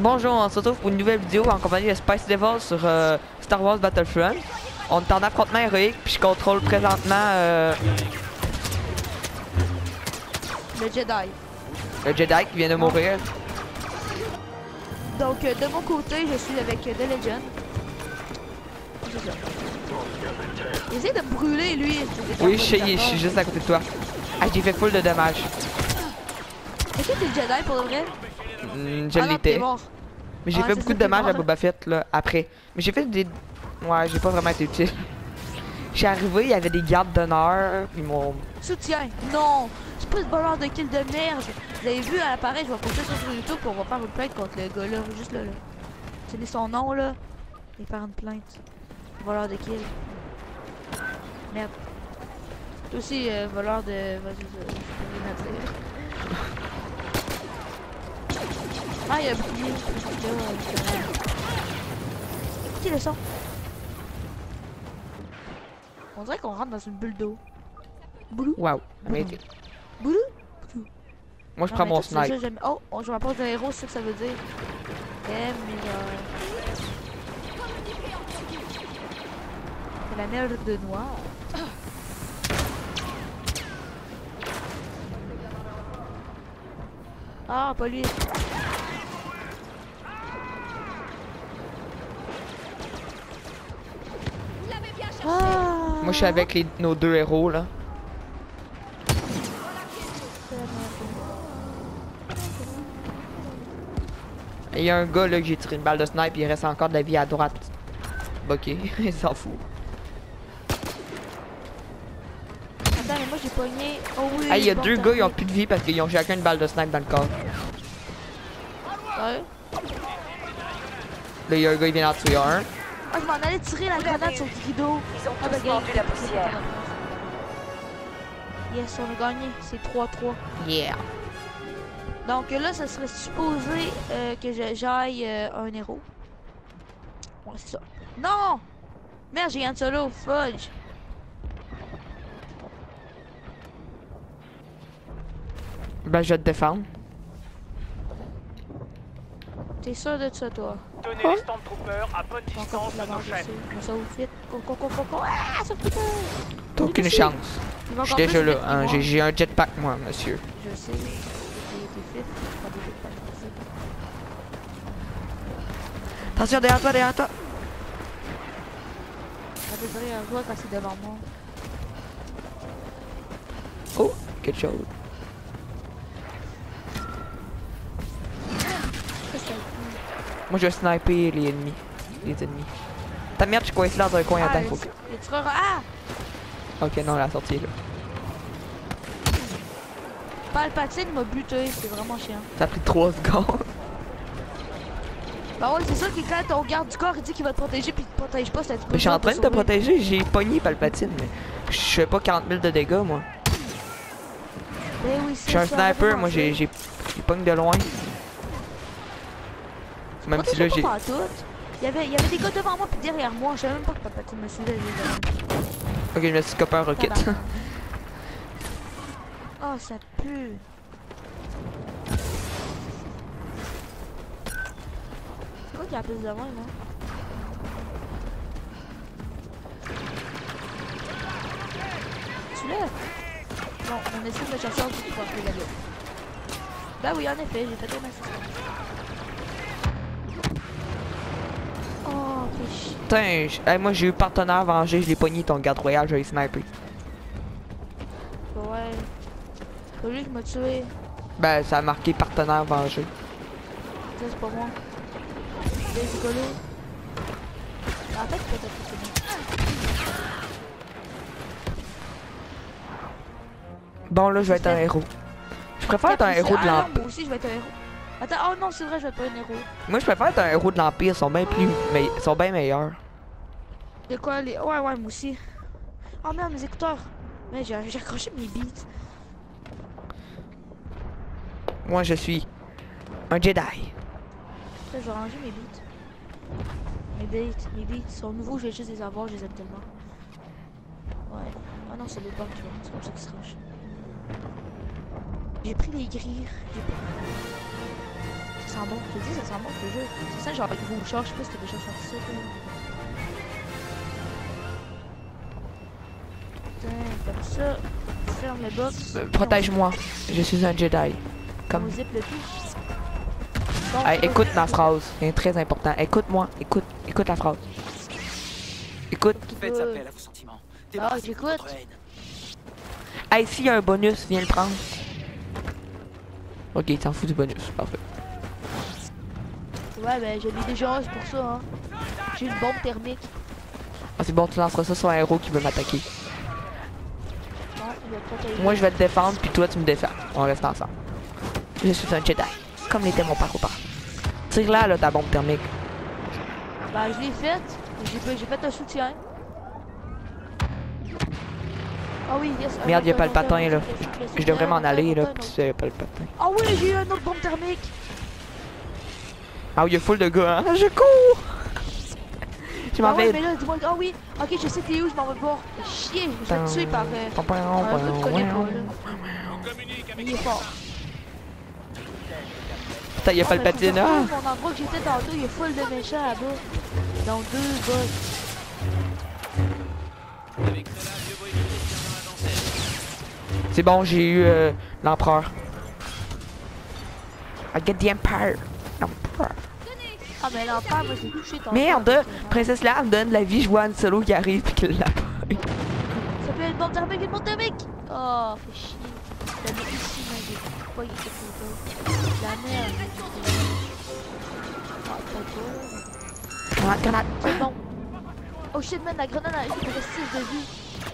Bonjour, on se retrouve pour une nouvelle vidéo en compagnie de Spice Devil sur euh, Star Wars Battlefront. On est en affrontement héroïque, puis je contrôle présentement euh, Le Jedi. le Jedi qui vient de mourir. Donc, euh, de mon côté, je suis avec euh, The Legend. Essaie de me brûler, lui. Oui, je suis juste à côté de toi. Ah, j'ai fait full de dommages. Est-ce que t'es le Jedi pour de vrai? Hmm, je Ah l'étais. Mais j'ai Ah, fait beaucoup de dommages à. Boba Fett là, après. Mais j'ai fait des. Ouais, j'ai pas vraiment été utile. Suis arrivé, il y avait des gardes d'honneur, ils m'ont. Soutien. Non. C'est pas ce voleur de kill de merde. Vous avez vu à l'appareil, je vais poster ça sur YouTube pour on va faire une plainte contre le gars là. Juste là. là. Son nom là. Et faire une plainte. Voleur de kill. Merde. Toi aussi, euh, voleur de. Vas-y, je je peux rien à dire. Ah, il a brillé. Écoutez le son. On dirait qu'on rentre dans une bulle d'eau. Boulou. Waouh, amazing. Boulou. Moi, je prends mon snipe. Oh, on- je m'approche d'un héros, c'est ça que ça veut dire. Eh, mais euh, C'est la merde de noir. Ah, pas lui. Ah, Moi, je suis avec les- nos deux héros là. il y a un gars là que j'ai tiré une balle de snipe, il reste encore de la vie à droite. Ok, il s'en fout. Attends, mais moi j'ai pogné. Oh oui. Ah, il y a deux gars, ils ont plus de vie parce qu'ils ont chacun une balle de snipe dans le corps. Ouais. Là, il y a un gars, il vient d'en tuer un. Ah, je m'en allais tirer la grenade sur le rideau. Ils ont tous vendu la poussière. Yes, on a gagné. C'est 3-3. Yeah. Donc là, ça serait supposé euh, que je- j'aille euh, un héros. Ouais, c'est ça. Non! Merde, j'ai un solo. Fudge. Ben, je vais te défendre. T'es sûr de ça, toi? Tenez les Stormtroopers à bonne Bon, distance de la nos vite. Go, go, go, go, go. Ah, ça putain! T'as aucune chance. Je suis déjà là. hein. J'ai un jetpack, moi, monsieur. Je sais. Attention, derrière toi, derrière toi. Ça dire un joueur quand c'est devant moi. Oh, quelque chose. Moi, je vais sniper les ennemis. Les ennemis. Ta merde, je suis coincé dans un coin. Attends, Ah, faut le- que... Ah! Ok, non, la sortie est là. Palpatine m'a buté, c'est vraiment chiant. Ça a pris 3 secondes. Bah ouais, c'est sûr que quand ton garde du corps il dit qu'il va te protéger puis il te protège pas, peu Mais je suis en train de te protéger. J'ai pogné Palpatine, mais je fais pas 40 000 de dégâts, moi. Ben oui, Je suis un ça, sniper, moi, j'ai pogne de loin. Même si là, j'ai... pas. Il y avait, il y avait des gars devant moi puis derrière moi, je savais même pas que Palpatine me suivait. j'ai- Ok, je me suis copé un rocket. Oh, ça pue. C'est quoi qui a la plus de moi? Tu l'as? Bon, on essaie de le chercher en dessous pour appeler l'avion. Bah oui, en effet, j'ai fait un assistant. Putain, hey, moi j'ai eu partenaire vengé, je l'ai pogné ton garde royal, je l'ai snipé. Ouais. C'est lui qui m'a tué. Ben, ça a marqué partenaire vengé. Ça, c'est pas moi. C'est rigolo. En fait, peut-être. Bon, là, je vais être un héros. Je préfère être un héros de Ah l'Empire. moi aussi, je vais être un héros. Attends, oh non, c'est vrai, je vais être pas un héros. Moi, je préfère être un héros de l'Empire, ils sont bien plus. Mais ils sont bien meilleurs. De quoi les. Ouais, ouais, moi aussi. Oh merde, mes écouteurs. Mais j'ai accroché mes beats. Moi, je suis un Jedi. Là, je vais ranger mes beats. Mes beats, mes beats sont nouveaux, je vais juste les avoir, je les aime tellement. Ouais. Ah non, c'est les bombes qui vont, c'est comme ça qu'ils se rangent. J'ai pris les grilles. J'ai pris... sent bon. Je te dis, ça sent bon, je te jure. C'est ça, genre avec vos chars, je sais pas si t'as déjà sorti ça. Putain, comme ça. Ferme le box. Euh, Protège-moi. Je suis un Jedi. Comme- On zip le tout. Bon, Hey, c'est écoute ma phrase. C'est très important. Écoute-moi. Écoute. Écoute la phrase. Écoute. Faites appel à vos sentiments. Ah, j'écoute. Hey, s'il y a un bonus, viens le prendre. Ok, il s'en fout du bonus. Parfait. Ouais, ben je l'ai déjà, c'est pour ça, hein. J'ai une bombe thermique. Ah, c'est bon, tu lanceras ça sur un héros qui veut m'attaquer. Moi, je vais te défendre, puis toi, tu me défends. On reste ensemble. Je suis un Jedi. Comme l'était mon père. Tire-la, là, ta bombe thermique. Ben, je l'ai faite. J'ai fait, j'ai un soutien. Ah oui, yes. Merde, y a autre, pas le patin, là. Je devrais m'en aller, là, puis autre. ça, y a pas le patin. Ah oui, j'ai eu un autre bombe thermique. Ah oui, il y a full de gars, hein? Je cours! Je Ah m'en ouais, vais. mais là, dis-moi. Ah oui, ok, je sais t'es où, je m'en vais voir. Chier, je vais te tuer par. euh, un je connais pas, là. Il est fort. Putain, il y a Ah, pas le patin, là. Mon endroit que j'étais tantôt, il a full de méchants là-bas. Dans deux boss. C'est bon, j'ai eu euh, l'empereur. I get the empire. Ah, mais l'enfer, moi, j'ai touché tantôt. Merde! Princesse Leia me donne la vie, je vois Han Solo qui arrive puis qu'il l'a pas. Ça fait une bombe thermique, une bombe thermique! Oh, fait chier. La merde ici, mais j'ai pas quelque chose. La merde. Ah, pas Grenade, grenade. C'est bon. Oh shit, man, la grenade, reste 6 de vie.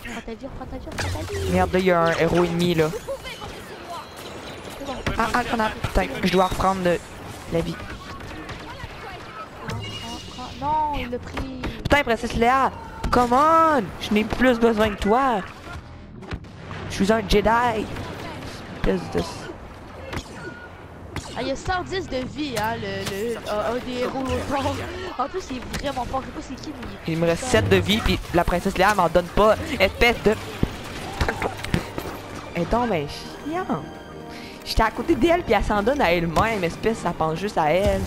Prends ta vie, prends ta vie, prends ta vie. Merde, là, il y a un héros ennemi, là. Ah, ah, grenade. Putain, je dois reprendre le- la vie. Non, il l'a pris. Putain, Princesse Léa! Come on! Je n'ai plus besoin que toi! Je suis un Jedi! De... Ah, il y a 110 de vie, hein, le, le, euh, un des héros. En plus, il est vraiment fort. Je sais pas c'est qui, mais il me reste 7 de vie, puis la Princesse Léa m'en donne pas. Espèce de... Et donc, ben, chiant! J'étais à côté d'elle, puis elle s'en donne à elle-même, espèce, ça pense juste à elle.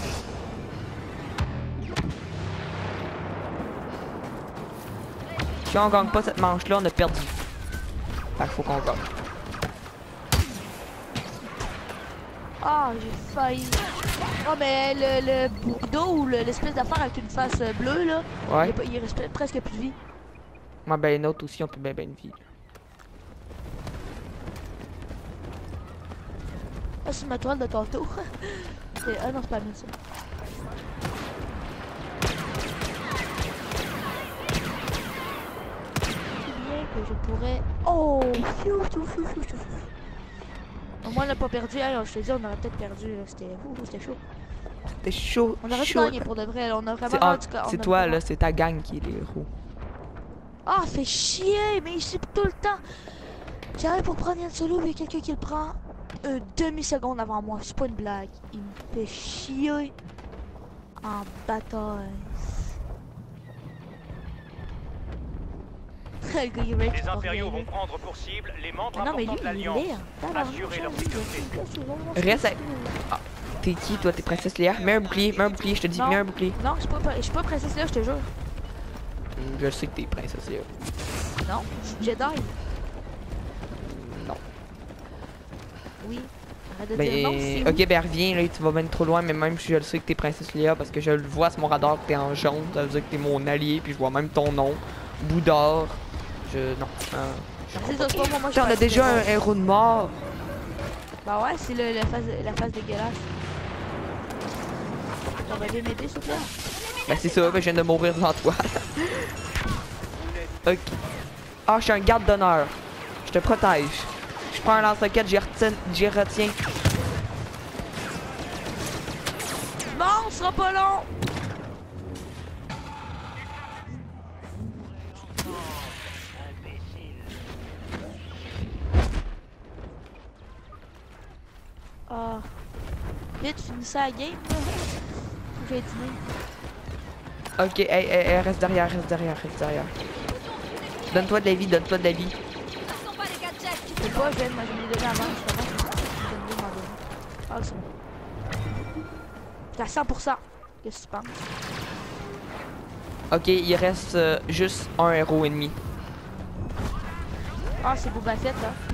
Si on gagne pas cette manche-là, on a perdu. Fait qu'il faut qu'on gagne. Ah, j'ai failli. Oh, mais le, le bourdeau ou le- l'espèce d'affaire avec une face euh, bleue, là, Ouais. il reste presque plus de vie. Moi, ben, une autre aussi, on peut bien, une vie. Ah, c'est ma toile de tantôt. C'est- ah non, c'est pas bien ça. Que je pourrais... Oh! Au moins, on n'a pas perdu. Alors, je te dis, on aurait peut-être perdu. C'était chaud. C'était chaud, On aurait chaud. gagner pour de vrai. On a vraiment C'est ah, c'est toi, vraiment- là, c'est ta gang qui est les héros. Ah, fait chier, mais il chip tout le temps. J'arrive pour prendre Yann Solo, mais quelqu'un qui le prend une demi-seconde avant moi. C'est pas une blague. Il me fait chier en bataille. le gars, il est ready Les impériaux vont prendre pour cible les membres Ah non, lui, de l'Alliance. ça, leur sécurité. Reste à- T'es qui, toi? T'es Princesse Léa? Mets un bouclier, mets un bouclier, je te dis, mets un bouclier. Non, je suis pas, je suis pas princesse là, je te jure. Je sais que t'es Princesse Léa. Non, je suis Jedi. Non. Oui. Arrête de dire non, Ben, oui. ok, ben reviens, là, tu vas bien trop loin, mais même si je le sais que t'es Princesse Léa, parce que je le vois sur mon radar que t'es en jaune, ça veut dire que t'es mon allié, puis je vois même ton nom, Boudard. Je. Non. Euh, on a déjà un héros de mort. Bah ouais, c'est le, la, phase, la phase dégueulasse. Ça va bien m'aider, s'il te plaît. Ben c'est ça, ben je viens de mourir devant toi. ok. Ah, je suis un garde d'honneur. Je te protège. Je prends un lance-roquette, j'y retiens. J'y retiens. Bon, ce sera pas long! Ah. Vite, finissez la game, là. J'aille dîner. Ok, hey, hey, hey, reste derrière, reste derrière, reste derrière. Donne-toi de la vie, donne-toi de la vie. Je sais pas, je de m'en donner avant, justement. Vais. Ah, c'est bon. À 100%. Qu'est-ce que tu penses? Ok, il reste euh, juste un héros ennemi. Ah, c'est Boba Fett, là.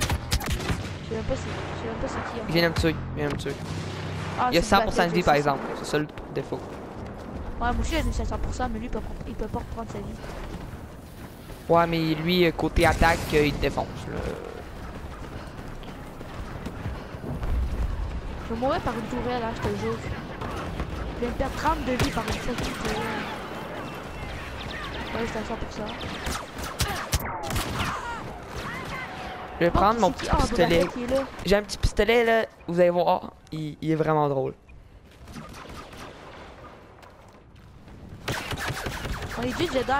Je sais même pas c'est je sais même pas c'est qui. Il vient de me tuer, il vient de me tuer. Ah, Il y a c'est Boba 100% Fett, de vie par exemple, c'est ça le défaut. Ouais, moi aussi, j'ai mis 100%, mais lui, il peut, il peut pas reprendre sa vie. Ouais, mais lui, côté attaque, euh, il te défonce. Là. Je vais mourir par une tourelle, hein, je te jure. Je viens de perdre 30 de vie par une tourelle. Ouais, j'étais à 100%. Je vais prendre Oh, mon petit pistolet. J'ai un petit pistolet là, vous allez voir, il, il est vraiment drôle. On est du Jedi.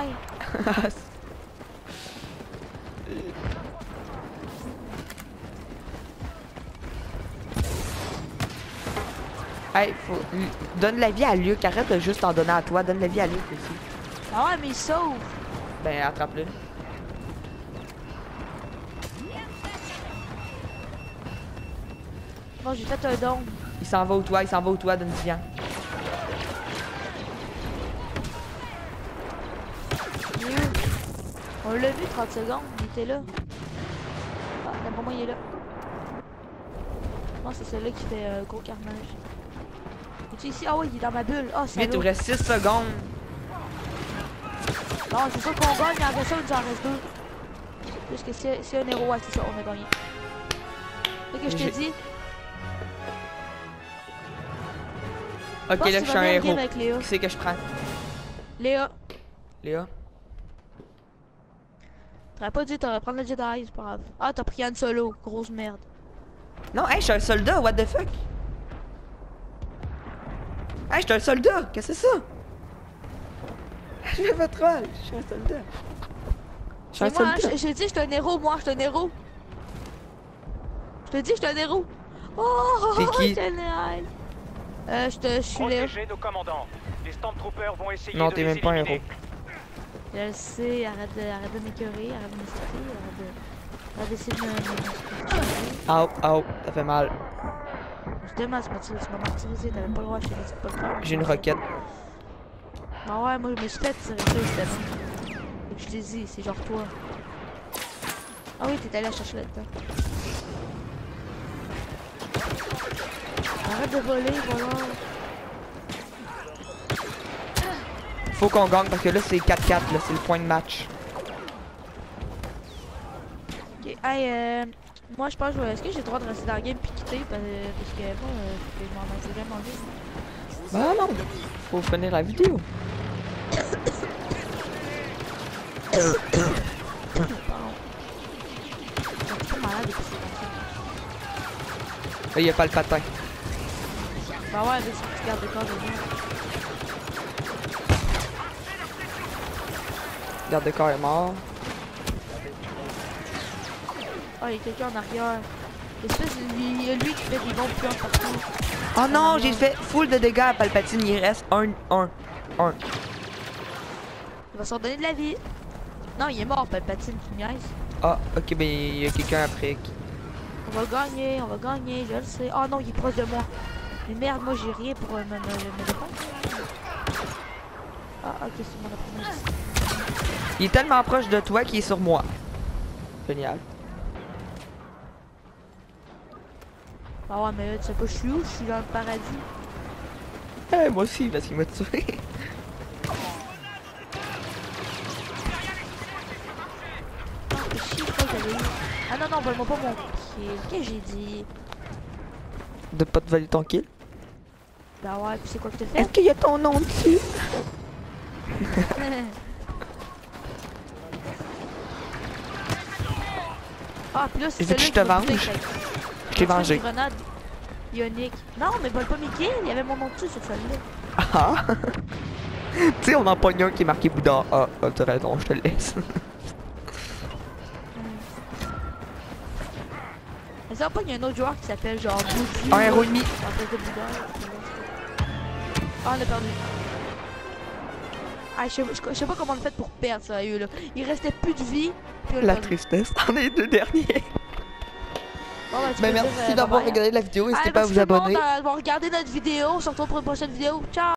hey, faut... Donne la vie à Luc, arrête de juste en donner à toi, donne la vie à Luc aussi. Ah ouais, mais il sauve. Ben, attrape-le. J'ai fait un don. Il s'en va au toit, il s'en va au toit, donne viens. Il est? On l'a vu 30 secondes, il était là. Ah, d'après moi, il est là. Non, c'est celui-là qui fait euh, gros carnage. Es-tu ici? Ah oui, il est dans ma bulle. Ah, c'est Vite, il reste 6 secondes. Non, c'est sûr qu'on gagne, mais après ça, il nous en reste deux. Plus que c'est un héros, ouais, c'est ça, on a gagné. C'est que je te dis. Ok, là, je suis un héros. Qui c'est que je prends? Léa, Léa? t'aurais pas dit t'aurais prendre le Jedi, c'est pas grave. Ah, t'as pris Han Solo, grosse merde. Non, hey, je suis un soldat, what the fuck? Hey, je suis un soldat, qu'est-ce que c'est ça? Je fais pas troll, je suis un soldat. Je suis un moi, soldat. te dis, je suis un héros, moi, je suis un héros. Je te dis, je suis un héros. Oh, T'es qui? génial. Euh, je te, je suis Léa. Protégez nos commandants. Les Stormtroopers vont essayer Non, de t'es même pas un éliminer. Je le sais, arrête de, arrête de m'écœurer, arrête de m'insulter, arrête de, arrête d'essayer de me, ça fait mal. Justement, tu m'as tiré- tu m'as martyrisé, t'avais pas le droit, je t'ai dit de pas le faire. J'ai une roquette. Ah ouais, moi je me suis fait tirer justement. Je t'ai dit, c'est genre toi. Ah oui, t'es allé la chercher là-dedans. Arrête de voler, voilà. Faut qu'on gagne parce que là, c'est 4-4, là, c'est le point de match. Ok, hey, euh, moi je pense, est-ce que j'ai le droit de rester dans le game puis quitter? Parce, parce que moi, euh, je m'en aille vraiment vite. Bah non, faut finir la vidéo. Pardon. Je suis un petit peu malade depuis ces temps-ci. Là, y a pas le patin. Bah ouais, avec ce petit garde de corps de. Garde de corps est mort. Ah, il y a quelqu'un en arrière. Espèce de lui, il y a lui qui fait des bons pions partout? Oh non, j'ai fait full de dégâts à Palpatine, il reste un, un, un. Il va s'en donner de la vie. Non, il est mort, Palpatine, tu niaises. Ah, ok, ben il y a quelqu'un après qui... On va gagner, on va gagner, je le sais. Oh non, il est proche de moi. Mais merde, moi j'ai rien pour euh, me, me, me défendre. Ah, ok, c'est mon réponse. Il est tellement proche de toi qu'il est sur moi. Génial. Ah ouais, mais là, tu sais pas, je suis où? Je suis dans le paradis. Eh, moi aussi, parce qu'il m'a tué. Ah. Ah non, non, vole-moi pas mon kill. Qu'est-ce que j'ai dit? De pas te voler ton kill? Bah ouais, puis c'est quoi que t'as Est-ce fait? qu'il y a ton nom dessus? ah, puis là, c'est Veux que celui je te venge? Je t'ai vengé. grenade ionique. Non, mais vole pas kills, il y avait mon nom dessus sur celle-là. Ah! tu sais, on en pogne un qui est marqué Bouddha. Ah, ah, t'as raison, je te le laisse. Mais ça pas, il y a un autre joueur qui s'appelle genre Bouddha. un héros ennemi. Ah, on a perdu. Ah, je sais, je- je sais pas comment on a fait pour perdre, sérieux, là. Il restait plus de vie. La perdu. tristesse. On est les deux derniers. Bon, Ben dire, merci euh, d'avoir regardé la vidéo, n'hésitez pas à vous abonner. d'avoir regardé notre vidéo. On se retrouve pour une prochaine vidéo. Ciao!